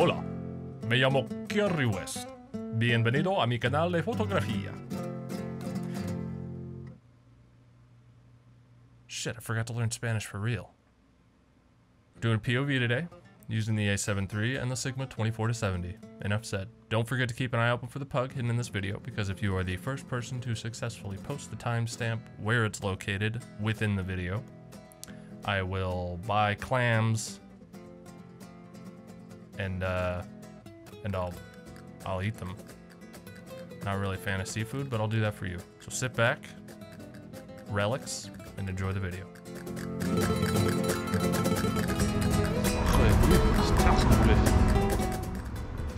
Hola, me llamo Carey West. Bienvenido a mi canal de fotografía. Shit, I forgot to learn Spanish for real. Doing POV today, using the A7 III and the Sigma 24-70. Enough said. Don't forget to keep an eye open for the pug hidden in this video, because if you are the first person to successfully post the timestamp where it's located within the video, I will buy clams and uh, and I'll I'll eat them. Not really a fan of seafood, but I'll do that for you. So sit back, relics, and enjoy the video.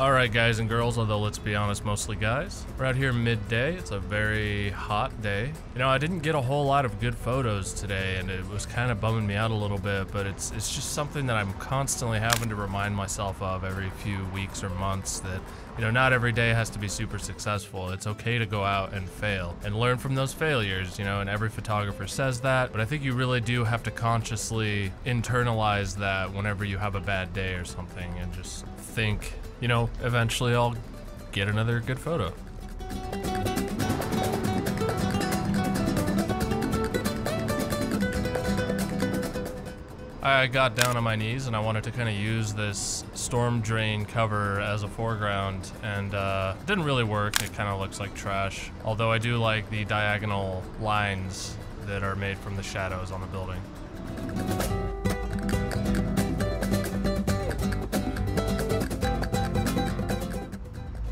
All right, guys and girls, although let's be honest, mostly guys. We're out here midday. It's a very hot day. You know, I didn't get a whole lot of good photos today, and it was kind of bumming me out a little bit, but it's, it's just something that I'm constantly having to remind myself of every few weeks or months that, you know, not every day has to be super successful. It's okay to go out and fail and learn from those failures, you know, and every photographer says that, but I think you really do have to consciously internalize that whenever you have a bad day or something and just think, you know, eventually I'll get another good photo. I got down on my knees and I wanted to kind of use this storm drain cover as a foreground and uh, didn't really work. It kind of looks like trash. Although I do like the diagonal lines that are made from the shadows on the building.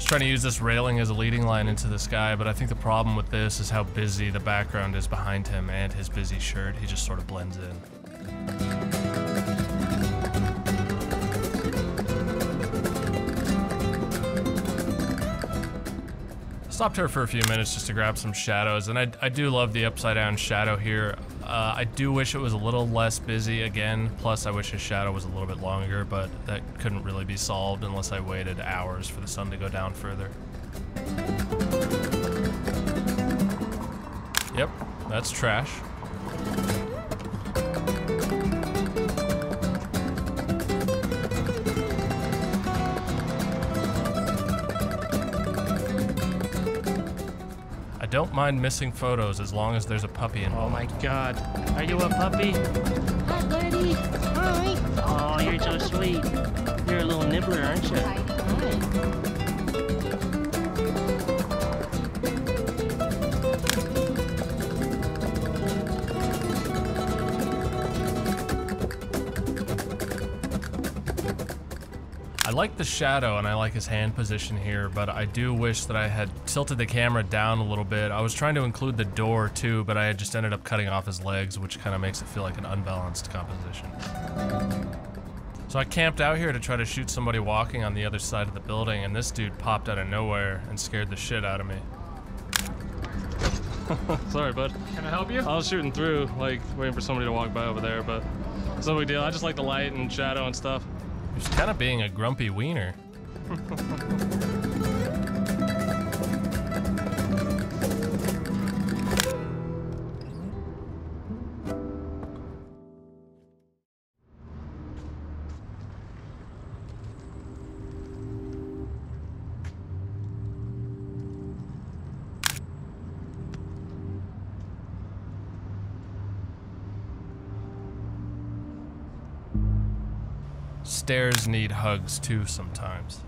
Trying to use this railing as a leading line into the sky, but I think the problem with this is how busy the background is behind him and his busy shirt. He just sort of blends in. Stopped here for a few minutes just to grab some shadows, and I, I do love the upside down shadow here. Uh, I do wish it was a little less busy again, plus I wish his shadow was a little bit longer, but that couldn't really be solved unless I waited hours for the sun to go down further. Yep, that's trash. Don't mind missing photos as long as there's a puppy in- Oh my god. Are you a puppy? Hi, buddy. Hi. Oh, you're so sweet. You're a little nibbler, aren't you? I like the shadow and I like his hand position here, but I do wish that I had tilted the camera down a little bit. I was trying to include the door too, but I had just ended up cutting off his legs, which kind of makes it feel like an unbalanced composition. So I camped out here to try to shoot somebody walking on the other side of the building, and this dude popped out of nowhere and scared the shit out of me. Sorry, bud. Can I help you? I was shooting through, like, waiting for somebody to walk by over there, but it's no big deal. I just like the light and shadow and stuff. He was kind of being a grumpy wiener. Stairs need hugs too sometimes.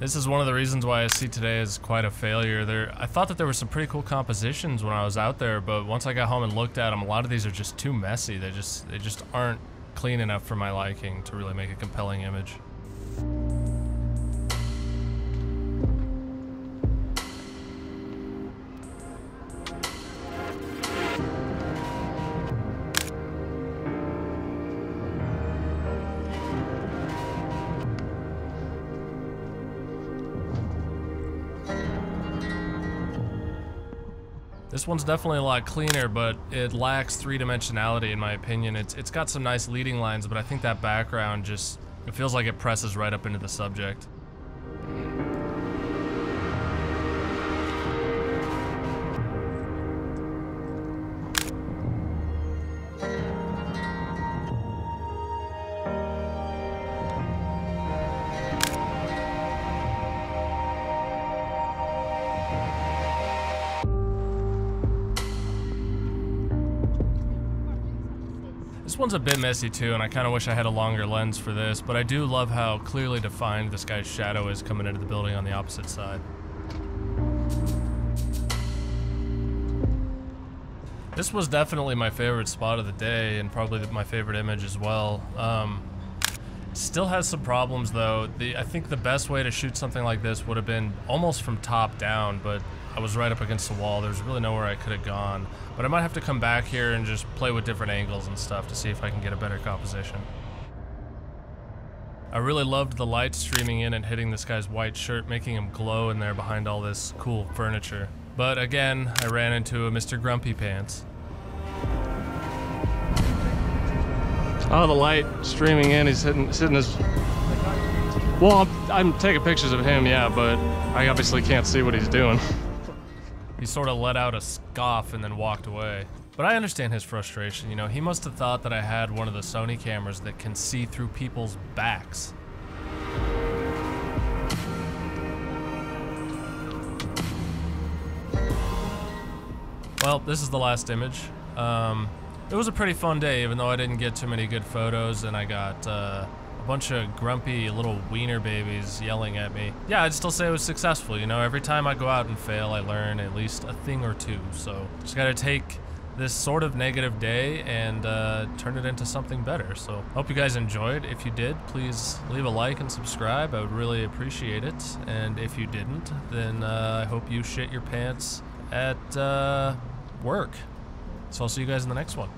This is one of the reasons why I see today as quite a failure. There, I thought that there were some pretty cool compositions when I was out there, but once I got home and looked at them, a lot of these are just too messy. They just, they just aren't clean enough for my liking to really make a compelling image. This one's definitely a lot cleaner, but it lacks three-dimensionality in my opinion. It's it's got some nice leading lines, but I think that background just it feels like it presses right up into the subject. This one's a bit messy too, and I kind of wish I had a longer lens for this, but I do love how clearly defined this guy's shadow is coming into the building on the opposite side. This was definitely my favorite spot of the day, and probably my favorite image as well. Um, still has some problems though. The, I think the best way to shoot something like this would have been almost from top down, but I was right up against the wall. There's really nowhere I could have gone. But I might have to come back here and just play with different angles and stuff to see if I can get a better composition. I really loved the light streaming in and hitting this guy's white shirt, making him glow in there behind all this cool furniture. But again, I ran into a Mr. Grumpy Pants. Oh, the light streaming in. He's sitting, sitting his. Well, I'm, I'm taking pictures of him, yeah, but I obviously can't see what he's doing. He sort of let out a scoff and then walked away. But I understand his frustration, you know, he must have thought that I had one of the Sony cameras that can see through people's backs. Well, this is the last image. Um, it was a pretty fun day, even though I didn't get too many good photos, and I got uh, bunch of grumpy little wiener babies yelling at me. Yeah, I'd still say it was successful. You know, every time I go out and fail, I learn at least a thing or two. So just gotta take this sort of negative day and uh, turn it into something better. So hope you guys enjoyed. If you did, please leave a like and subscribe. I would really appreciate it. And if you didn't, then uh, I hope you shit your pants at uh, work. So I'll see you guys in the next one.